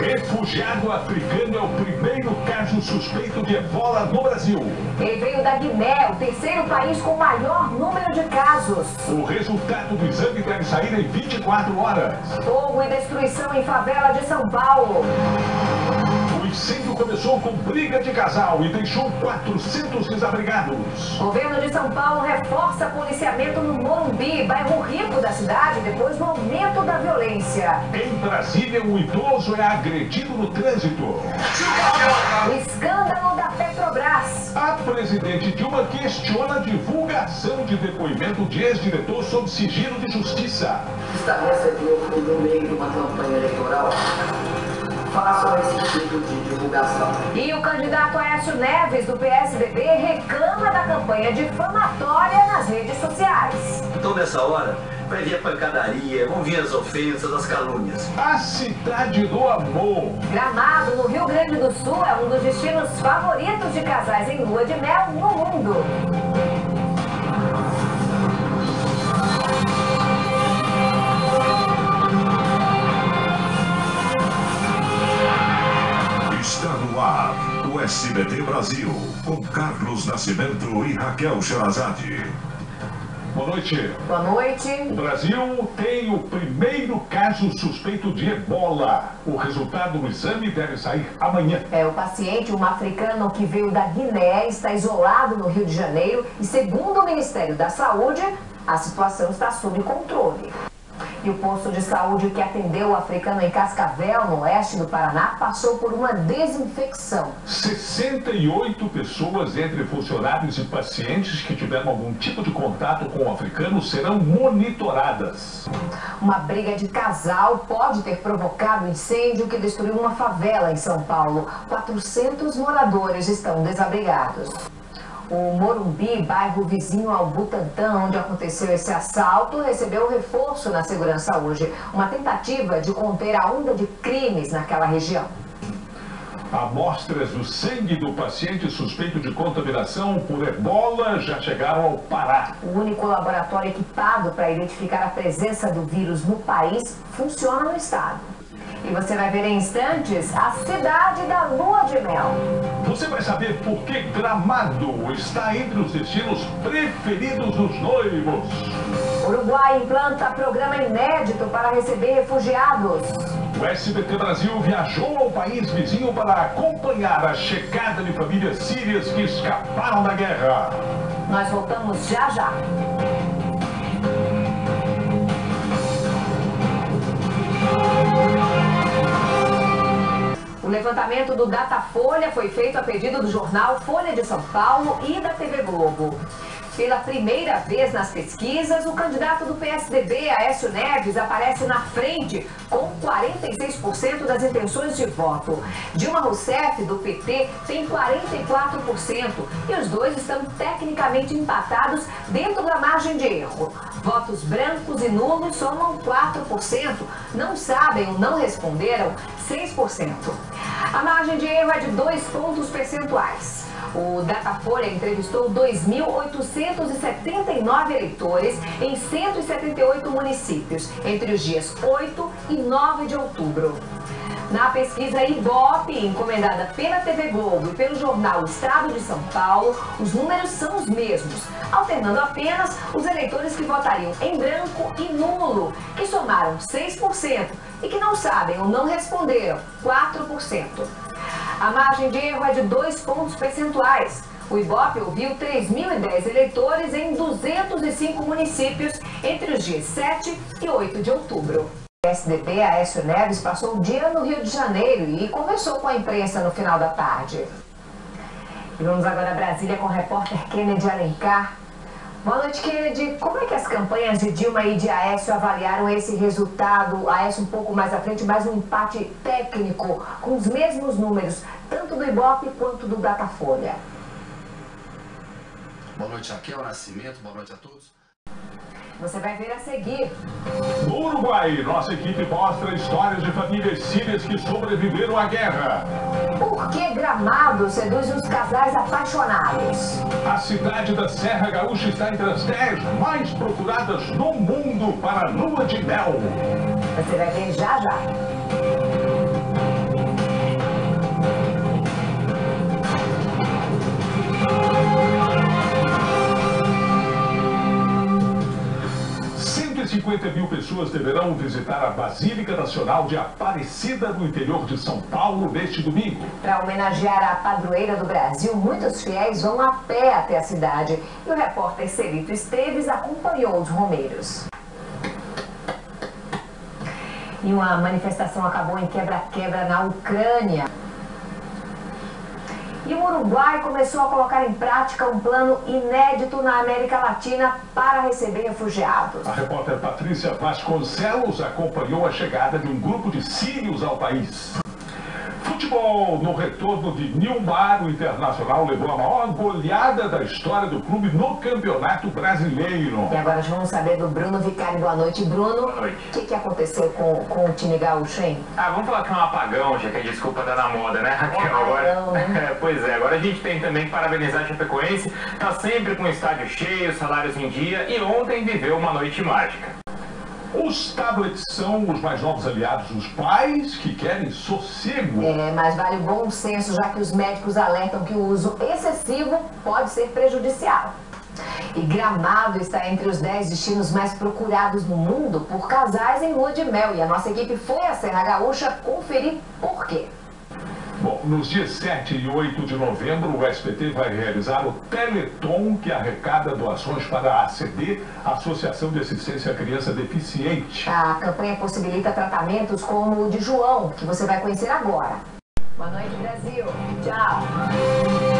Refugiado africano é o primeiro caso suspeito de ebola no Brasil. Ele veio da Guiné, o terceiro país com maior número de casos. O resultado do exame deve sair em 24 horas. Fogo e destruição em favela de São Paulo. O incêndio começou com briga de casal e deixou 400 desabrigados. O governo de São Paulo reforça policiamento no Morumbi, bairro rico da cidade, depois do aumento da violência. Em Brasília, um idoso é agredido no trânsito. O escândalo da Petrobras. A presidente Dilma questiona a divulgação de depoimento de ex-diretor sob sigilo de justiça. Está recebendo no meio de uma campanha eleitoral façam esse tipo de divulgação. E o candidato Aécio Neves, do PSDB, reclama da campanha difamatória nas redes sociais. Então, nessa hora, vai vir a pancadaria, vão vir as ofensas, as calúnias. A cidade do amor. Gramado, no Rio Grande do Sul, é um dos destinos favoritos de casais em lua de mel no mundo. Ar o SBT Brasil, com Carlos Nascimento e Raquel Sherazade. Boa noite. Boa noite. O Brasil tem o primeiro caso suspeito de ebola. O resultado do exame deve sair amanhã. É, o paciente, um africano que veio da Guiné, está isolado no Rio de Janeiro e, segundo o Ministério da Saúde, a situação está sob controle. E o posto de saúde que atendeu o africano em Cascavel, no oeste do Paraná, passou por uma desinfecção. 68 pessoas, entre funcionários e pacientes que tiveram algum tipo de contato com o africano, serão monitoradas. Uma briga de casal pode ter provocado um incêndio que destruiu uma favela em São Paulo. 400 moradores estão desabrigados. O Morumbi, bairro vizinho ao Butantã, onde aconteceu esse assalto, recebeu reforço na segurança hoje. Uma tentativa de conter a onda de crimes naquela região. Amostras do sangue do paciente suspeito de contaminação por ebola já chegaram ao Pará. O único laboratório equipado para identificar a presença do vírus no país funciona no estado. E você vai ver em instantes a cidade da lua de mel. Você vai saber por que Gramado está entre os destinos preferidos dos noivos. Uruguai implanta programa inédito para receber refugiados. O SBT Brasil viajou ao país vizinho para acompanhar a chegada de famílias sírias que escaparam da guerra. Nós voltamos já já. O levantamento do Datafolha foi feito a pedido do jornal Folha de São Paulo e da TV Globo. Pela primeira vez nas pesquisas, o candidato do PSDB, Aécio Neves, aparece na frente com 46% das intenções de voto. Dilma Rousseff, do PT, tem 44% e os dois estão tecnicamente empatados dentro da margem de erro. Votos brancos e nulos somam 4%, não sabem ou não responderam 6%. A margem de erro é de 2 pontos percentuais. O Datafolha entrevistou 2.879 eleitores em 178 municípios entre os dias 8 e 9 de outubro. Na pesquisa Ibope, encomendada pela TV Globo e pelo jornal Estado de São Paulo, os números são os mesmos, alternando apenas os eleitores que votariam em branco e nulo, que somaram 6%, e que não sabem ou não responderam 4%. A margem de erro é de 2 pontos percentuais. O Ibope ouviu 3.010 eleitores em 205 municípios entre os dias 7 e 8 de outubro. O PSDB, Aécio Neves, passou o dia no Rio de Janeiro e conversou com a imprensa no final da tarde. E vamos agora a Brasília com o repórter Kennedy Alencar. Boa noite, Kennedy. Como é que as campanhas de Dilma e de Aécio avaliaram esse resultado? Aécio um pouco mais à frente, mas um empate técnico, com os mesmos números, tanto do Ibope quanto do Datafolha. Boa noite, Raquel Nascimento. Boa noite a todos. Você vai ver a seguir. No Uruguai, nossa equipe mostra histórias de famílias sírias que sobreviveram à guerra. Por que Gramado seduz os casais apaixonados? A cidade da Serra Gaúcha está entre as 10 mais procuradas no mundo para lua de mel. Você vai ver já já. 50 mil pessoas deverão visitar a Basílica Nacional de Aparecida, no interior de São Paulo, neste domingo. Para homenagear a padroeira do Brasil, muitos fiéis vão a pé até a cidade. E o repórter Celito Esteves acompanhou os romeiros. E uma manifestação acabou em quebra-quebra na Ucrânia. E o Uruguai começou a colocar em prática um plano inédito na América Latina para receber refugiados. A repórter Patrícia Vasconcelos acompanhou a chegada de um grupo de sírios ao país. Futebol, no retorno de Nilmar, o Internacional levou a maior goleada da história do clube no Campeonato Brasileiro. E agora vamos saber do Bruno Vicari. Boa noite, Bruno. Boa noite. O que, que aconteceu com, com o time gaúcho, hein? Ah, vamos falar que é um apagão, já que a desculpa tá na moda, né, Raquel? apagão, Agora, né? É, pois é, agora a gente tem também que parabenizar a Chapecoense, tá sempre com o estádio cheio, salários em dia, e ontem viveu uma noite mágica. Os tablets são os mais novos aliados dos pais que querem sossego. É, mas vale bom senso, já que os médicos alertam que o uso excessivo pode ser prejudicial. E Gramado está entre os 10 destinos mais procurados no mundo por casais em lua de mel. E a nossa equipe foi à Serra Gaúcha conferir por quê. Nos dias 7 e 8 de novembro, o SBT vai realizar o Teleton, que arrecada doações para a ACD, Associação de Assistência à Criança Deficiente. A campanha possibilita tratamentos como o de João, que você vai conhecer agora. Boa noite, Brasil. Tchau.